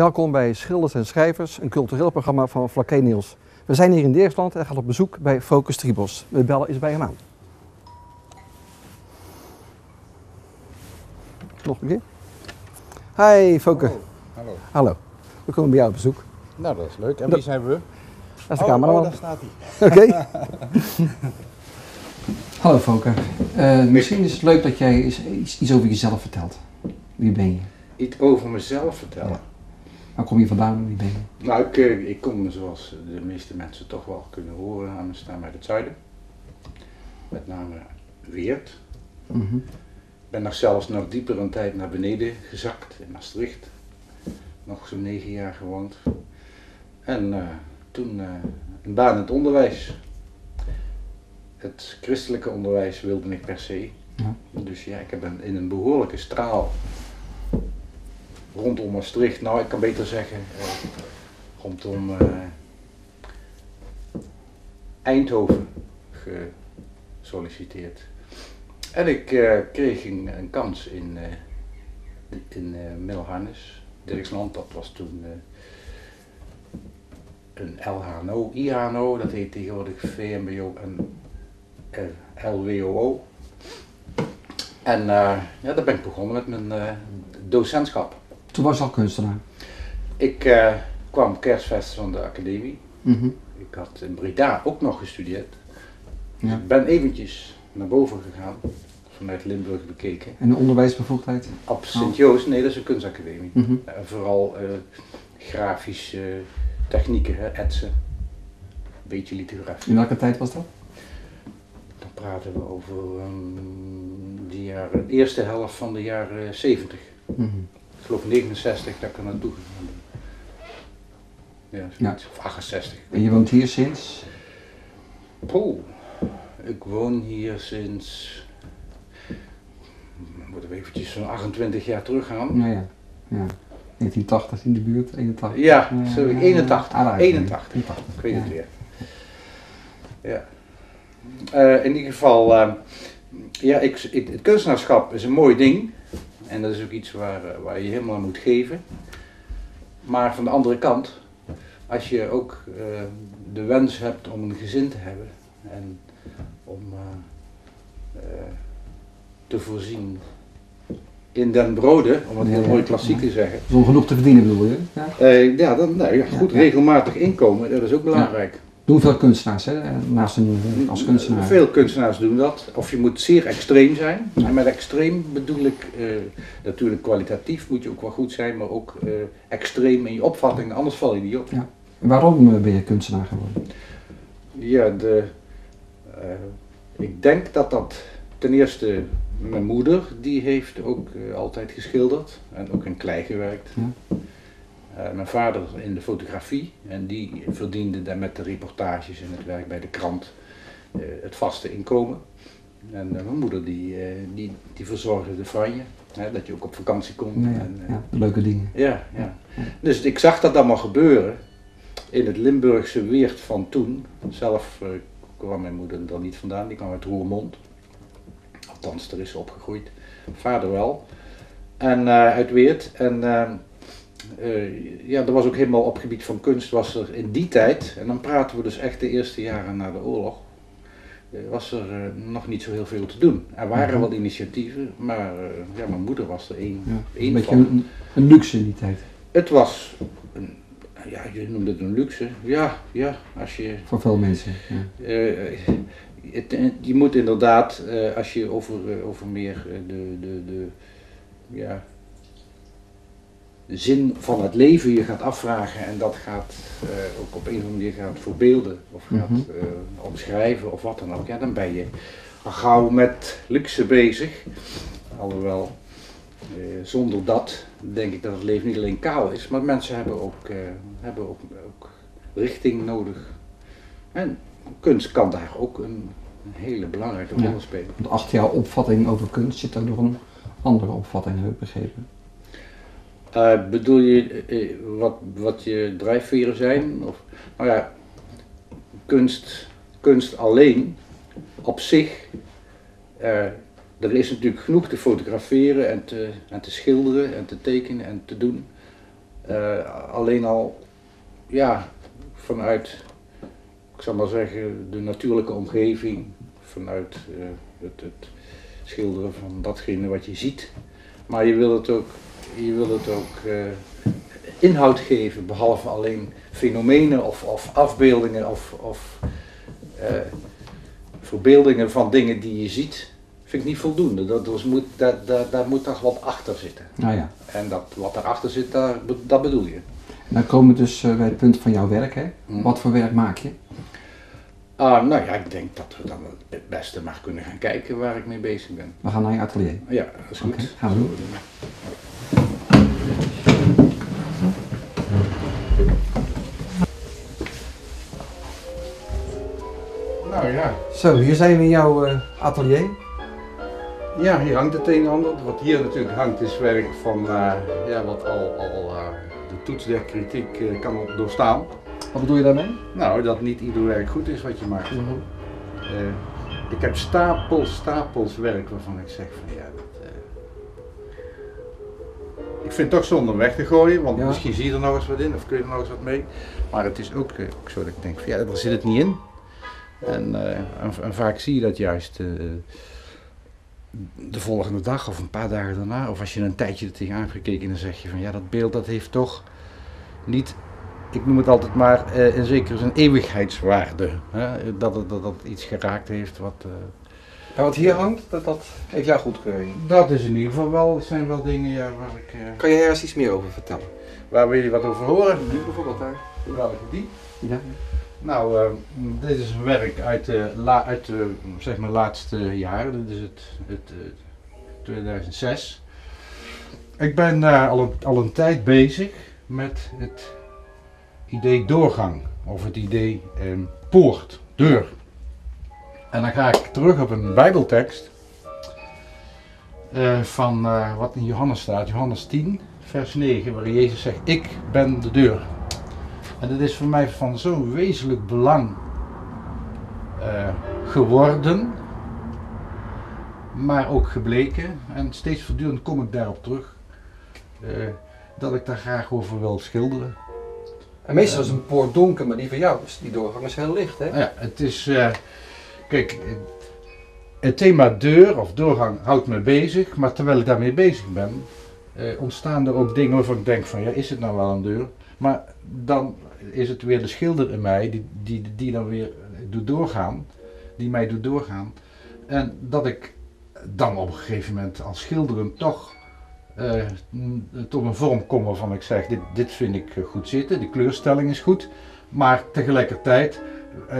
Welkom bij Schilders en Schrijvers, een cultureel programma van Vlakke Niels. We zijn hier in Deersland en gaan op bezoek bij Focus Tribos. We bellen eens bij hem aan. Nog een keer. Hi Foke. Hallo. Hallo. Hallo. We komen bij jou op bezoek. Nou, dat is leuk. En wie zijn we? Dat is de oh, cameraman. oh, daar staat hij. Oké. Hallo Foke. Eh, misschien is het leuk dat jij iets, iets over jezelf vertelt. Wie ben je? Iets over mezelf vertellen. Ja. Waar kom je vandaan? Wie ben je? Nou, ik, eh, ik kom zoals de meeste mensen toch wel kunnen horen aan mijn stem uit het zuiden. Met name Weert. Mhm. Ik ben nog zelfs nog dieper een tijd naar beneden gezakt in Maastricht. Nog zo'n negen jaar gewoond. En eh, toen eh, een baan in het onderwijs. Het christelijke onderwijs wilde ik per se. Ja. Dus ja, ik heb in een behoorlijke straal rondom Maastricht, nou ik kan beter zeggen eh, rondom eh, Eindhoven gesolliciteerd. En ik eh, kreeg een, kans in, eh, in eh Middelharnis, Dirksland, dat was toen een LHNO, IHNO, dat heet tegenwoordig VMBO en LWOO. En ja, daar ben ik begonnen met mijn docentschap. Toen was je al kunstenaar. Ik eh, kwam kerstfest van de academie. Mhm. Ik had in Breda ook nog gestudeerd. Ja. ik ben eventjes naar boven gegaan, vanuit Limburg bekeken. En de onderwijsbevoegdheid? Op Sint-Joost, nee dat is een kunstacademie. Mhm. En vooral eh, grafische technieken, hè, etsen. Een beetje lithografie. In welke tijd was dat? Dan praten we over ehm, de jaren, de eerste helft van de jaren 70. Mhm. Ik geloof 69 dat ik er naartoe gegaan ben. Ja, zoiets. Of 68. En je woont hier sinds? Poeh, ik woon hier sinds. Moeten we eventjes zo'n 28 jaar teruggaan? Ja, ja. ja. 1980 in de buurt, 81. Ja, zo, 81. Ah, daar, 81. 81. Ik weet het Ja. weer. Ja. Eh, in ieder geval, eh, ja, ik, ik- het kunstenaarschap is een mooi ding. En dat is ook iets waar, eh, waar je helemaal aan moet geven. Maar van de andere kant, als je ook eh, de wens hebt om een gezin te hebben en om eh, te voorzien in den broden, om het heel Ja, mooi klassiek ja. te zeggen, om genoeg te verdienen bedoel je? Ja. ja, dan, nou, ja, goed regelmatig inkomen, dat is ook belangrijk. Doen veel kunstenaars, hè? Naast een als kunstenaar. Veel kunstenaars doen dat. Of je moet zeer extreem zijn. Ja. En met extreem bedoel ik eh, natuurlijk kwalitatief moet je ook wel goed zijn, maar ook eh, extreem in je opvatting, anders val je niet op. Ja. Waarom eh, ben je kunstenaar geworden? Ja, de, ik denk dat dat ten eerste mijn moeder, die heeft ook altijd geschilderd en ook in klei gewerkt. Ja. Eh, mijn vader in de fotografie en die verdiende dan met de reportages en het werk bij de krant eh, het vaste inkomen. En eh, mijn moeder die, die, die verzorgde de franje, hè, dat je ook op vakantie kon. Ja, En, ja, leuke dingen. ja, ja. Dus ik zag dat allemaal gebeuren in het Limburgse Weert van toen. Zelf kwam mijn moeder er niet vandaan, die kwam uit Roermond. Althans, daar is ze opgegroeid. Vader wel. En uit Weert. En eh, ja, er was ook helemaal op gebied van kunst, was er in die tijd, en dan praten we dus echt de eerste jaren na de oorlog, eh, was er eh, nog niet zo heel veel te doen. Er waren Mhm. wel initiatieven, maar ja, mijn moeder was er één, Ja. Een beetje van. een, een luxe in die tijd. Het was, een, ja, je noemt het een luxe. Ja, ja, als je. Voor veel mensen. Ja. het, je moet inderdaad, als je over, over meer de, de, de, ja, de zin van het leven je gaat afvragen en dat gaat eh, ook op een of andere manier gaat voorbeelden of gaat eh, omschrijven of wat dan ook, ja, dan ben je al gauw met luxe bezig. Alhoewel, eh, zonder dat denk ik dat het leven niet alleen kaal is, maar mensen hebben ook, hebben ook, ook richting nodig. En kunst kan daar ook een, een hele belangrijke Ja. rol spelen. Want achter jouw opvatting over kunst zit ook nog een andere opvatting, heb ik begrepen. Eh, bedoel je eh, wat, wat je drijfveren zijn? Of, nou ja, kunst, kunst alleen op zich. eh, er is natuurlijk genoeg te fotograferen en te, en te schilderen en te tekenen en te doen. Alleen al, ja, vanuit, ik zal maar zeggen, de natuurlijke omgeving, vanuit het, het schilderen van datgene wat je ziet. Maar je wil het ook, je wil het ook eh, inhoud geven, behalve alleen fenomenen of, of afbeeldingen of, of eh, verbeeldingen van dingen die je ziet. Vind ik niet voldoende. Dat, dus moet, daar, daar, daar moet toch wat achter zitten. Nou ja. En dat, wat daarachter zit, daar, dat bedoel je. Dan komen we dus eh, bij het punt van jouw werk. Hè? Hm. Wat voor werk maak je? Ah, nou ja, ik denk dat we dan het beste maar kunnen gaan kijken waar ik mee bezig ben. We gaan naar je atelier. Ja, dat is goed. Oké, gaan we doen. Zo, hier zijn we in jouw eh, atelier. Ja, hier hangt het een en ander. Wat hier natuurlijk hangt is werk van eh, ja, wat al, al eh, de toets der kritiek eh, kan op doorstaan. Wat bedoel je daarmee? Nou, dat niet ieder werk goed is wat je maakt. Eh, ik heb stapels, stapels werk waarvan ik zeg van ja, dat, eh, ik vind het toch zonde om weg te gooien, want Ja. misschien zie je er nog eens wat in of kun je er nog eens wat mee. Maar het is ook, ook zo dat ik denk van ja, daar zit het niet in. En, eh, en, en vaak zie je dat juist eh, de volgende dag of een paar dagen daarna, of als je een tijdje er tegenaan hebt gekeken, dan zeg je van ja, dat beeld dat heeft toch niet ik noem het altijd maar eh, in zekere zin eeuwigheidswaarde. Hè? Dat, het, dat dat iets geraakt heeft wat. eh, Ja, wat hier hangt, dat, dat heeft jouw goedkeuring. dat is in ieder geval wel, zijn wel dingen ja, waar ik. eh, Kan je ergens iets meer over vertellen? waar wil je wat over horen? Nu bijvoorbeeld daar. Welke die? Ja. Nou, eh, dit is een werk uit de, uit de zeg maar, laatste jaren. Dit is het, het, eh, 2006. Ik ben eh, al, een, al een tijd bezig met het idee doorgang. Of het idee eh, poort, deur. En dan ga ik terug op een bijbeltekst. eh, van wat in Johannes staat. Johannes 10, vers 9. Waar Jezus zegt, ik ben de deur. En dat is voor mij van zo'n wezenlijk belang eh, geworden, maar ook gebleken. En steeds voortdurend kom ik daarop terug, eh, dat ik daar graag over wil schilderen. En meestal is een poort donker, maar die van jou, die doorgang is heel licht, hè? Ja, het is, eh, kijk, eh, het thema deur of doorgang houdt me bezig, maar terwijl ik daarmee bezig ben, eh, ontstaan er ook dingen waarvan ik denk van, ja, is het nou wel een deur? Maar dan is het weer de schilder in mij die, die, die dan weer doet doorgaan, die mij doet doorgaan. En dat ik dan op een gegeven moment als schilderend toch eh, tot een vorm kom waarvan ik zeg, dit, dit vind ik eh, goed zitten, de kleurstelling is goed, maar tegelijkertijd eh,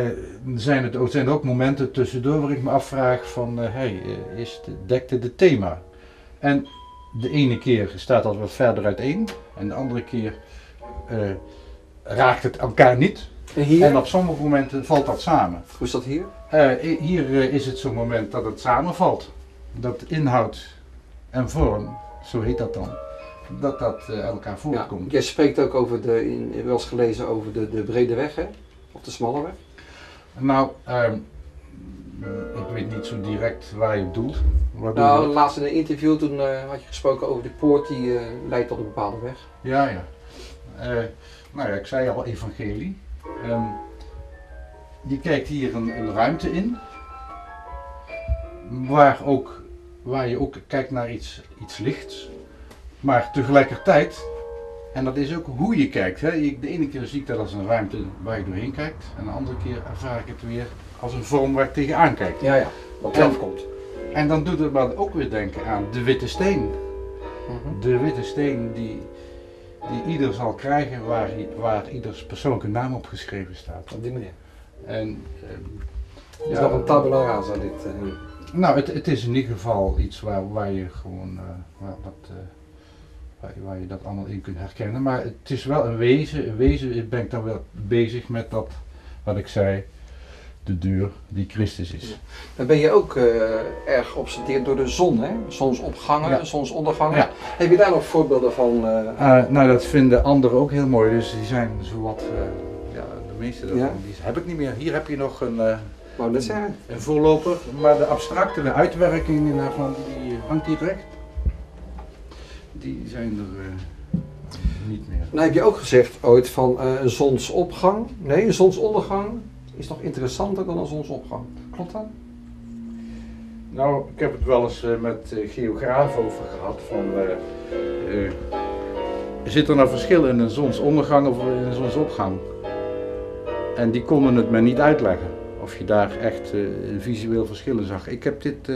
zijn, het, zijn er ook momenten tussendoor waar ik me afvraag van, hey, is het, dekt het het thema? En de ene keer staat dat wat verder uiteen en de andere keer raakt het elkaar niet. En hier? En op sommige momenten valt dat samen. Hoe is dat hier? Eh, hier eh, is het zo'n moment dat het samenvalt. Dat inhoud en vorm, zo heet dat dan, dat dat eh, elkaar Ja, voortkomt. jij spreekt ook over de, in, wel eens gelezen over de, de brede weg, hè? Of de smalle weg. Nou, ehm, ik weet niet zo direct waar je op doelt. Wat doe Nou, laatst in een interview toen had je gesproken over de poort die leidt tot een bepaalde weg. Ja, ja. Nou ja, ik zei al evangelie. Ehm, je kijkt hier een, een ruimte in. Waar, ook, waar je ook kijkt naar iets, iets lichts. Maar tegelijkertijd, en dat is ook hoe je kijkt. Hè? De ene keer zie ik dat als een ruimte waar je doorheen kijkt. En de andere keer ervaar ik het weer als een vorm waar ik tegenaan kijk. Ja, ja. Wat zelf komt. En dan doet het me ook weer denken aan de witte steen. De witte steen die, die ieder zal krijgen waar, waar ieders persoonlijke naam op geschreven staat. Op die manier. En, ehm, is ja, nog een tabula rasa dit. eh. nou, het, het is in ieder geval iets waar, waar je gewoon eh, waar, dat, eh, waar, je- waar je dat allemaal in kunt herkennen. Maar het is wel een wezen. Een wezen ben ik dan wel bezig met dat wat ik zei, de deur die Christus is. Dan ben je ook eh, erg geobsedeerd door de zon, hè? Zonsopgangen, Ja. zonsondergangen. Ja. Heb je daar nog voorbeelden van? eh, Eh, nou, dat vinden anderen ook heel mooi. Dus die zijn zowat, ja, de meeste daarvan, Ja. die heb ik niet meer. Hier heb je nog een, zeggen. een voorloper, maar de abstracte de uitwerkingen daarvan, die hangt hier recht. Die zijn er, niet meer. Nou heb je ook gezegd ooit van een zonsopgang. Nee, een zonsondergang is nog interessanter dan een zonsopgang. Klopt dat? Nou, ik heb het wel eens eh, met uh, geografen over gehad. Van, uh, uh, zit er nou verschil in een zonsondergang of in een zonsopgang? En die konden het me niet uitleggen. Of je daar echt visueel verschil in zag. Ik heb dit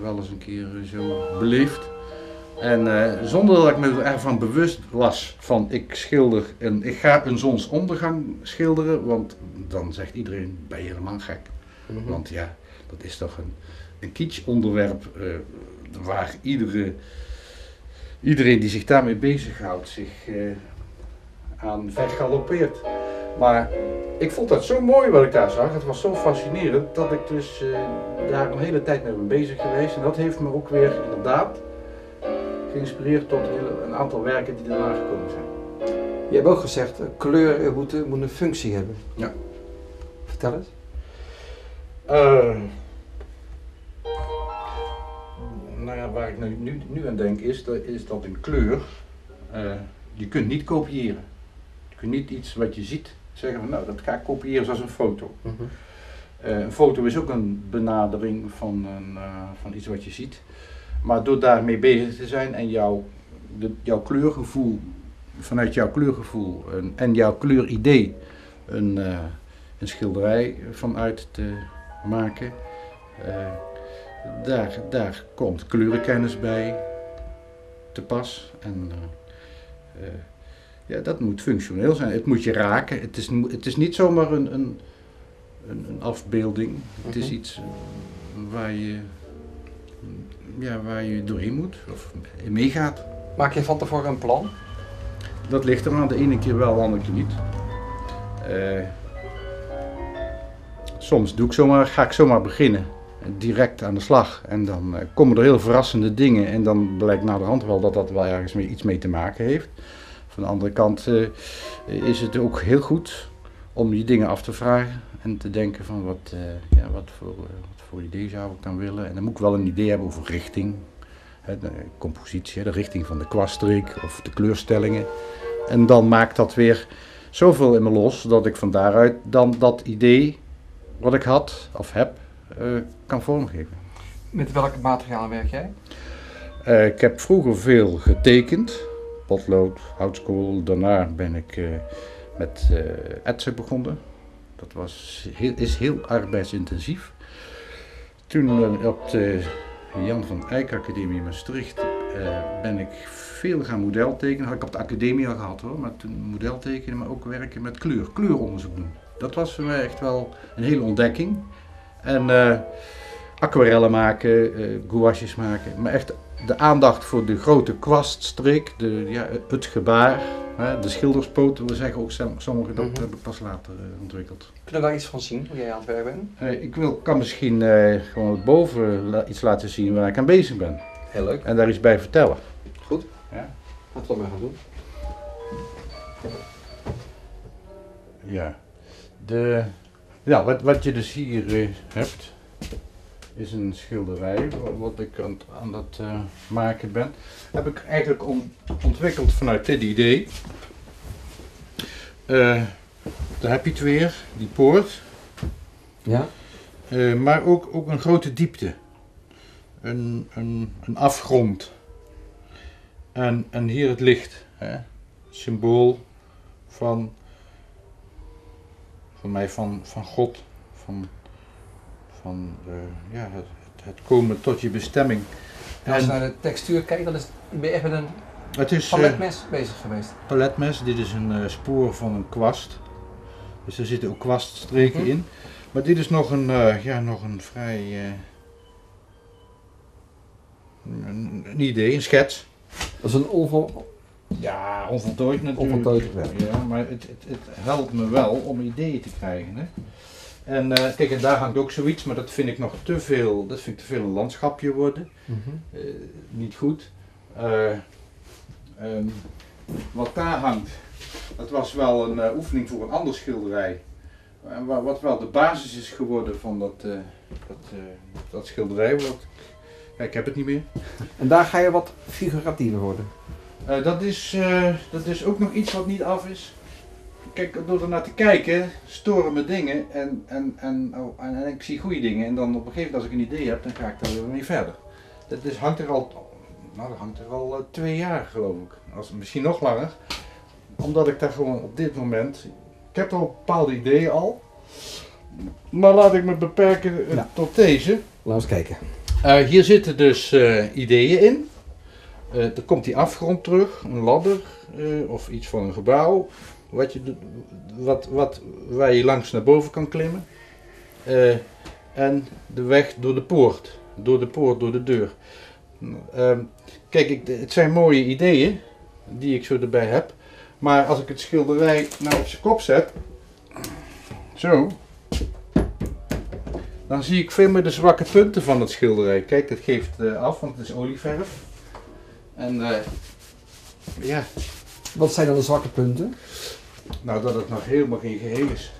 wel eens een keer zo beleefd. En zonder dat ik me ervan bewust was van ik schilder en ik ga een zonsondergang schilderen, want dan zegt iedereen ben je helemaal gek. Mm -hmm. Want ja, dat is toch een, een kitsch onderwerp uh, waar iedere, iedereen die zich daarmee bezighoudt zich uh, aan vergalopeert. Maar ik vond dat zo mooi wat ik daar zag. Het was zo fascinerend dat ik dus daar een hele tijd mee ben bezig geweest. En dat heeft me ook weer inderdaad geïnspireerd tot een aantal werken die daarna gekomen zijn. Je hebt ook gezegd, kleur moet, moet een functie hebben. Ja. Vertel eens. Uh, nou ja, waar ik nu, nu, nu aan denk is, dat, is dat een kleur, uh, je kunt niet kopiëren. Je kunt niet iets wat je ziet zeggen van nou dat ga ik kopiëren zoals een foto. Uh, een foto is ook een benadering van, een, van iets wat je ziet. Maar door daarmee bezig te zijn en jouw, de, jouw kleurgevoel, vanuit jouw kleurgevoel en, en jouw kleuridee een, een schilderij vanuit te maken. Uh, daar, daar komt kleurenkennis bij te pas. En uh, uh, ja, dat moet functioneel zijn. Het moet je raken. Het is, het is niet zomaar een, een, een, een afbeelding. Het is iets waar je, ja, waar je doorheen moet of meegaat. Maak je van tevoren een plan? Dat ligt er aan. De ene keer wel, de andere keer niet. Uh, soms doe ik zomaar, ga ik zomaar beginnen. Direct aan de slag. En dan uh, komen er heel verrassende dingen. En dan blijkt na de hand wel dat dat wel ergens mee, iets mee te maken heeft. Van de andere kant uh, is het ook heel goed om die dingen af te vragen. En te denken van wat, ja, wat, voor, wat voor idee zou ik dan willen. En dan moet ik wel een idee hebben over richting. Hè, de compositie, de richting van de kwaststreek of de kleurstellingen. En dan maakt dat weer zoveel in me los dat ik van daaruit dan dat idee wat ik had of heb, uh, kan vormgeven. Met welke materialen werk jij? Uh, ik heb vroeger veel getekend, potlood, houtskool. Daarna ben ik uh, met etsen begonnen. Dat was heel, is heel arbeidsintensief. Toen op de Jan van Eyck Academie in Maastricht ben ik veel gaan modeltekenen. Had ik op de academie al gehad hoor, maar toen modeltekenen, maar ook werken met kleur, kleuronderzoek doen. Dat was voor mij echt wel een hele ontdekking. En uh, aquarellen maken, uh, gouaches maken. Maar echt de aandacht voor de grote kwaststreek, de, ja, het gebaar, hè, de schilderspoot, we zeggen ook sommigen, dat mm -hmm. heb ik pas later uh, ontwikkeld. Kunnen we daar iets van zien, hoe jij aan het werk bent? ik wil, kan misschien gewoon boven la iets laten zien waar ik aan bezig ben. Heel leuk. En daar iets bij vertellen. Goed. Ja. Laten we dat maar gaan doen. Ja. De, ja, wat, wat je dus hier uh, hebt, is een schilderij wat ik aan, aan dat uh, maken ben. Heb ik eigenlijk on, ontwikkeld vanuit dit idee. Uh, daar heb je het weer, die poort. Ja. maar ook, ook een grote diepte. Een, een, een afgrond. En, en hier het licht. Hè? Symbool van voor mij van, van God, van, van uh, ja, het, het, komen tot je bestemming. En als je naar de textuur kijkt, dan is, ben je echt met een het is, paletmes uh, bezig geweest. Paletmes, dit is een uh, spoor van een kwast. Dus er zitten ook kwaststreken mm -hmm. in. Maar dit is nog een, ja, nog een vrij een, een, idee, een schets. Dat is een onvol, ja, onvoltooid natuurlijk. Onvoltooid werk. Ja, maar het, het, het, helpt me wel om ideeën te krijgen. Hè. En uh, kijk, en daar hangt ook zoiets, maar dat vind ik nog te veel, dat vind ik te veel een landschapje worden. Mm -hmm. uh, niet goed. Uh, um, wat daar hangt, dat was wel een oefening voor een ander schilderij. wat wel de basis is geworden van dat, dat, dat schilderij. Wat, ik heb het niet meer. En daar ga je wat figuratiever worden? Eh, dat, is, eh, dat is ook nog iets wat niet af is. Kijk, door er naar te kijken, storen me dingen en, en, en, oh, en, en ik zie goede dingen. En dan op een gegeven moment, als ik een idee heb, dan ga ik daar weer mee verder. Dat is, hangt er al, nou, dat hangt er al eh, twee jaar, geloof ik. Als, misschien nog langer. Omdat ik daar gewoon op dit moment. Ik heb al bepaalde ideeën al. Maar laat ik me beperken eh, tot deze. Laten we eens kijken. Eh, hier zitten dus ideeën in. Eh er komt die afgrond terug, een ladder of iets van een gebouw. Wat je, wat, wat, waar je langs naar boven kan klimmen. Eh, en de weg door de poort. Door de poort, door de deur. Ehm, kijk, ik, het zijn mooie ideeën die ik zo erbij heb. Maar als ik het schilderij nou op zijn kop zet. Zo dan zie ik veel meer de zwakke punten van het schilderij. Kijk, dat geeft eh, af, want het is olieverf. En eh, ja, Wat zijn dan de zwakke punten? Nou dat het nog helemaal geen geheel is.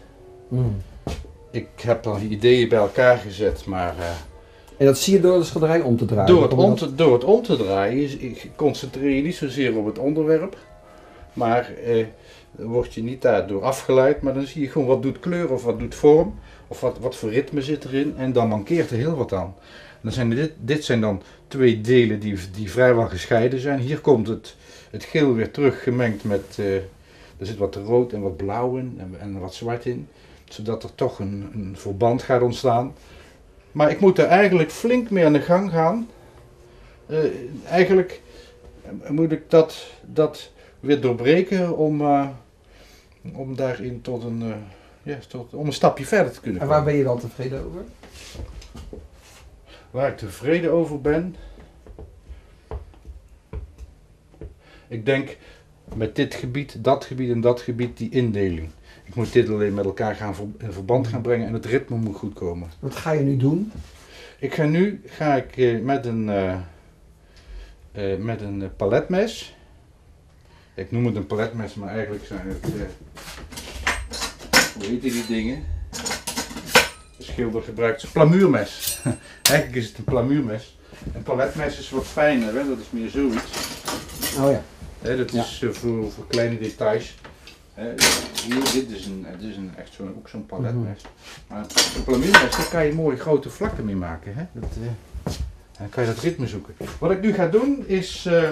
Ik heb al ideeën bij elkaar gezet, maar eh, En dat zie je door de schilderij om te draaien. door, het om dat- te, door het om te draaien ik concentreer je niet zozeer op het onderwerp. Maar eh, word je niet daardoor afgeleid, maar dan zie je gewoon wat doet kleur of wat doet vorm. Of wat, wat voor ritme zit erin. En dan mankeert er heel wat aan. Dan zijn dit, dit zijn dan twee delen die, die vrijwel gescheiden zijn. Hier komt het, het geel weer terug gemengd met. eh, er zit wat rood en wat blauw in en, en wat zwart in. Zodat er toch een, een verband gaat ontstaan. Maar ik moet er eigenlijk flink mee aan de gang gaan. Eh, eigenlijk eh, moet ik dat, dat weer doorbreken om, eh, om daarin tot een, ja, tot, om een stapje verder te kunnen En komen. waar ben je dan tevreden over? Waar ik tevreden over ben. Ik denk met dit gebied, dat gebied en dat gebied, die indeling. Ik moet dit alleen met elkaar gaan in verband gaan brengen en het ritme moet goed komen. Wat ga je nu doen? Ik ga nu ga ik, eh, met een, eh, eh, met een paletmes. Ik noem het een paletmes, maar eigenlijk zijn het. hoe heet die dingen? De schilder gebruikt een plamuurmes. eigenlijk is het een plamuurmes. Een paletmes is wat fijner, hè? dat is meer zoiets. Oh ja. Dat is eh, voor, voor kleine details. Hier, dit is, een, dit is een, echt zo'n, ook zo'n paletmes. Maar een plamuurmes, daar kan je mooie grote vlakken mee maken. Hè? Dat, eh, dan kan je dat ritme zoeken. Wat ik nu ga doen is. eh,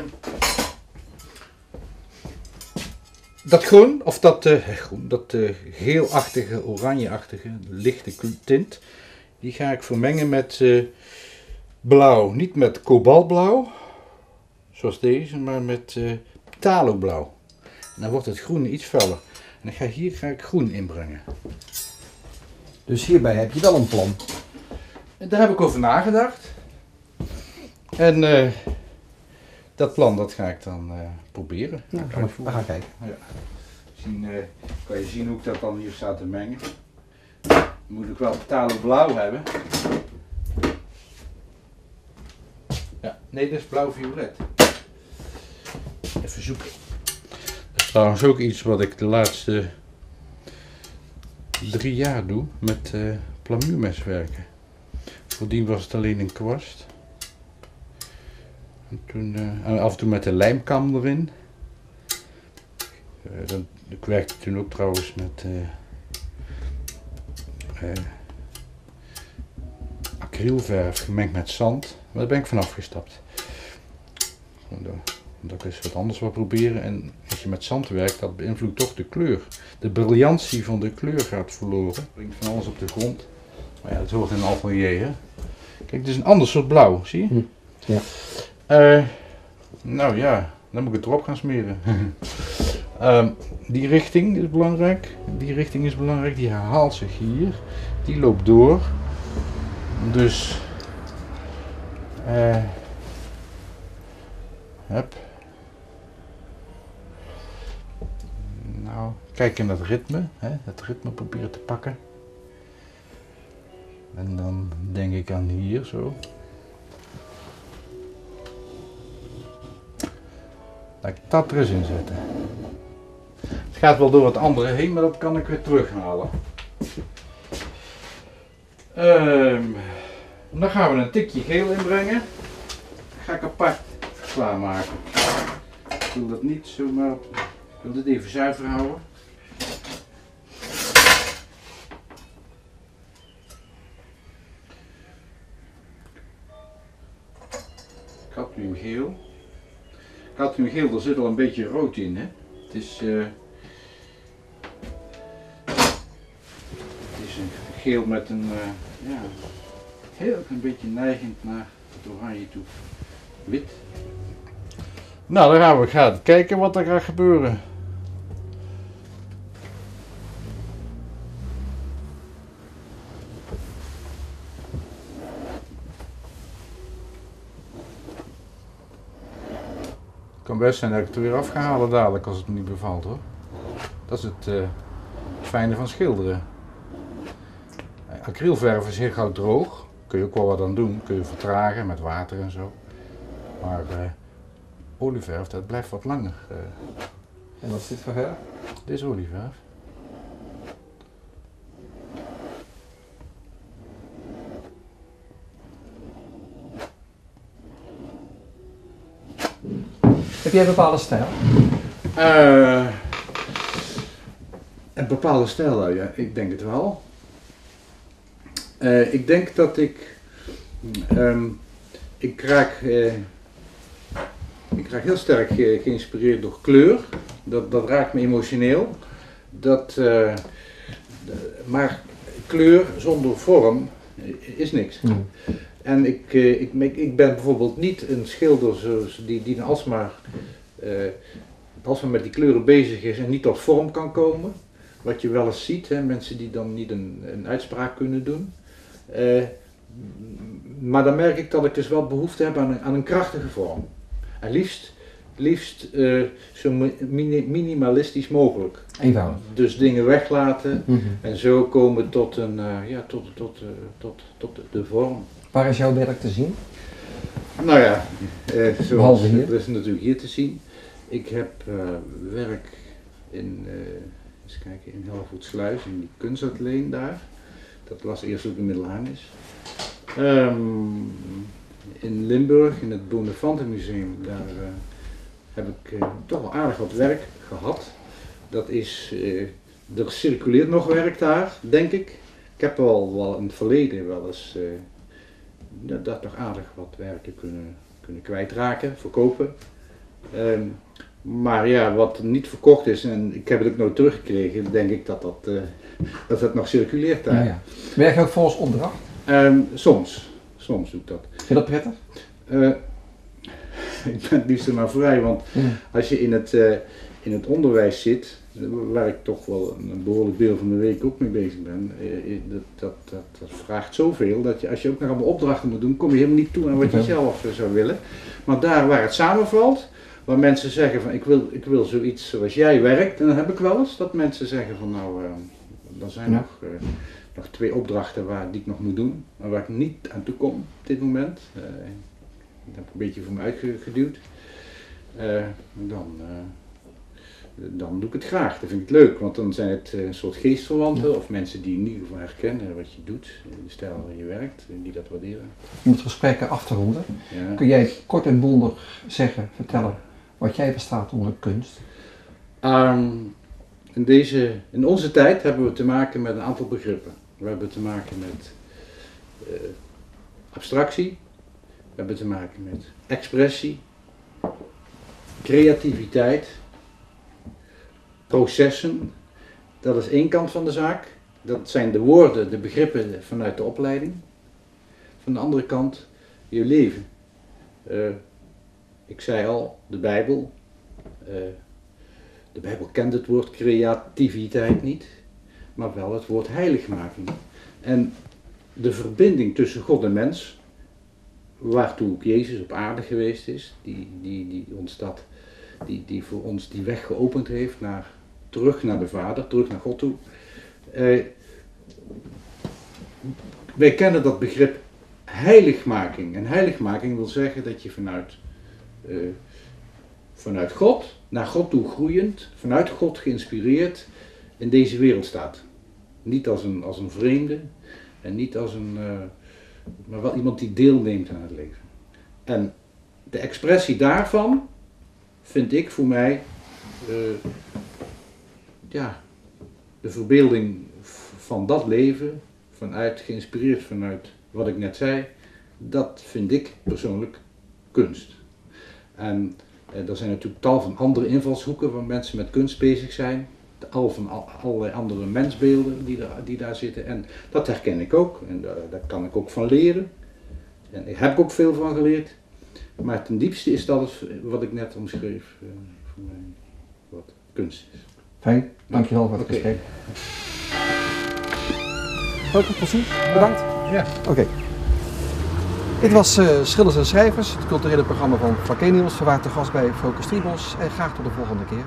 dat groen, of dat, groen, dat geelachtige, oranjeachtige, lichte tint, die ga ik vermengen met blauw. Niet met kobaltblauw, zoals deze, maar met taloblauw. En dan wordt het groen iets feller. En dan ga, hier ga ik groen inbrengen. Dus hierbij heb je wel een plan. En daar heb ik over nagedacht. En eh, dat plan dat ga ik dan eh, proberen. Ik gaan ga we, we gaan kijken. Zien, eh, kan je zien hoe ik dat dan hier sta te mengen. Dan moet ik wel blauw hebben. Ja, nee, dat is blauw-violet. Even zoeken. Dat is trouwens ook iets wat ik de laatste drie jaar doe met eh plamuurmes werken. Voordien was het alleen een kwast. En toen, eh, af en toe met de lijmkam erin. Eh, dan, ik werkte toen ook trouwens met acrylverf gemengd met zand. Maar daar ben ik van afgestapt. Omdat, omdat ik eens wat anders wil proberen. En als je met zand werkt, dat beïnvloedt toch de kleur. De briljantie van de kleur gaat verloren. Er springt van alles op de grond. Maar ja, dat hoort in een atelier, hè. Kijk, dit is een ander soort blauw, zie je? Hm, ja. Eh, nou ja, dan moet ik het erop gaan smeren. Ehm, die richting is belangrijk. Die richting is belangrijk. Die herhaalt zich hier. Die loopt door. Dus. eh hup. Nou, kijk in het ritme. Hè? Het ritme proberen te pakken. En dan denk ik aan hier zo. Laat ik dat er eens in zetten. Het gaat wel door het andere heen, maar dat kan ik weer terughalen. Ehm, dan gaan we een tikje geel inbrengen. ga ik apart klaarmaken. wil dat niet zomaar. Ik wil dit even zuiver houden. Cadmiumgeel. Cadmiumgeel, daar zit al een beetje rood in, hè? Het is. eh, het is een geel met een. eh, ja, heel een beetje neigend naar het oranje toe. Wit. Nou, dan gaan we gaan kijken wat er gaat gebeuren. Kan best zijn dat ik het er weer af ga halen dadelijk als het me niet bevalt hoor. Dat is het eh, fijne van schilderen. Eh, Acrylverf is heel gauw droog. Kun je ook wel wat aan doen. Kun je vertragen met water en zo. Maar eh, olieverf, dat blijft wat langer. En wat is dit voor verf? dit is olieverf. Heb jij een bepaalde stijl? Eh, een bepaalde stijl, nou ja, ik denk het wel. Eh, ik denk dat ik. ehm, ik raak. eh, ik raak heel sterk ge- geïnspireerd door kleur. Dat, dat raakt me emotioneel. Dat, eh, maar kleur zonder vorm is niks. En ik, eh, ik, ik, ik ben bijvoorbeeld niet een schilder zoals die, die alsmaar, eh met die kleuren bezig is en niet tot vorm kan komen. Wat je wel eens ziet, hè, mensen die dan niet een, een uitspraak kunnen doen. Eh, maar dan merk ik dat ik dus wel behoefte heb aan een, aan een krachtige vorm. En liefst, liefst eh, zo mi- mini- minimalistisch mogelijk. Eenvoudig. Dus dingen weglaten en zo komen tot, een, ja, tot, tot, tot, tot de vorm. Waar is jouw werk te zien? Nou ja, eh, zoals, hier. dat is natuurlijk hier te zien. Ik heb eh, werk in, eh eens kijken, in Helvoetsluis, in die kunstatleen daar. Dat was eerst ook in Middelharnis. Ehm in Limburg, in het Bonafante Museum, daar eh, heb ik toch wel aardig wat werk gehad. Dat is, er circuleert nog werk daar, denk ik. Ik heb al wel in het verleden wel eens ja, daar toch aardig wat werken kunnen, kunnen kwijtraken, verkopen. Ehm, maar ja, wat niet verkocht is, en ik heb het ook nooit teruggekregen, denk ik dat dat, eh, dat, dat nog circuleert daar. Ja, ja. Werk je ook volgens opdracht? Ehm, soms, soms doe ik dat. Vind je dat prettig? Eh, ik ben het liefst maar vrij, want als je in het, eh, in het onderwijs zit, waar ik toch wel een behoorlijk deel van de week ook mee bezig ben, eh, eh, dat, dat, dat, dat vraagt zoveel dat je, als je ook nog allemaal opdrachten moet doen, kom je helemaal niet toe aan wat je zelf eh, zou willen. Maar daar waar het samenvalt, waar mensen zeggen van ik wil, ik wil zoiets zoals jij werkt, dan heb ik wel eens dat mensen zeggen van nou, eh er zijn Ja. nog, nog twee opdrachten waar, die ik nog moet doen, maar waar ik niet aan toe kom op dit moment. Ik heb een beetje voor me uitgeduwd. Dan, dan doe ik het graag. Dat vind ik leuk, want dan zijn het eh, een soort geestverwanten of mensen die in ieder geval herkennen wat je doet, eh, de stijl waarin je werkt, en die dat waarderen. Om het gesprek af te ronden, Ja. kun jij kort en bondig zeggen, vertellen wat jij verstaat onder kunst? Ehm, in, deze, in onze tijd hebben we te maken met een aantal begrippen. We hebben te maken met eh, abstractie, we hebben te maken met expressie, creativiteit, processen. Dat is één kant van de zaak. Dat zijn de woorden, de begrippen vanuit de opleiding. Van de andere kant je leven. Eh, ik zei al, de Bijbel. eh, de Bijbel kent het woord creativiteit niet, maar wel het woord heiligmaking. En de verbinding tussen God en mens, waartoe ook Jezus op aarde geweest is, die, die, die ons dat, die, die voor ons die weg geopend heeft naar, terug naar de Vader, terug naar God toe. Eh, wij kennen dat begrip heiligmaking. En heiligmaking wil zeggen dat je vanuit, eh, vanuit God, naar God toe groeiend, vanuit God geïnspireerd, in deze wereld staat. Niet als een, als een vreemde en niet als een, eh, maar wel iemand die deelneemt aan het leven. En de expressie daarvan, vind ik voor mij, eh, ja, de verbeelding van dat leven, vanuit, geïnspireerd vanuit wat ik net zei, dat vind ik persoonlijk kunst. En eh, er zijn natuurlijk tal van andere invalshoeken waar mensen met kunst bezig zijn. Al van al, allerlei andere mensbeelden die, daar- die daar zitten. En dat herken ik ook. En daar, kan ik ook van leren. En ik heb ook veel van geleerd. Maar ten diepste is dat wat ik net omschreef eh, voor mij wat kunst is. Fijn, dankjewel voor het Oké. gesprek. Ziens. Bedankt. Ja. Oké. Dit was eh, Schilders en Schrijvers, het culturele programma van Vlakenius. We waren te gast bij Focus Tribos en graag tot de volgende keer.